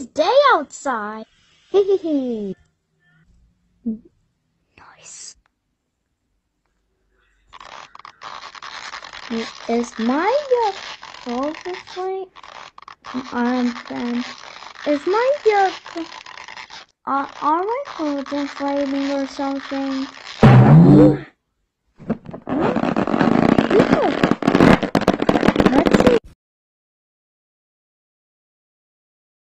nice day outside. Hehehe. nice. Is my uh, your soldier fight? I'm done. Is my your, uh, are my clothes inflating or something?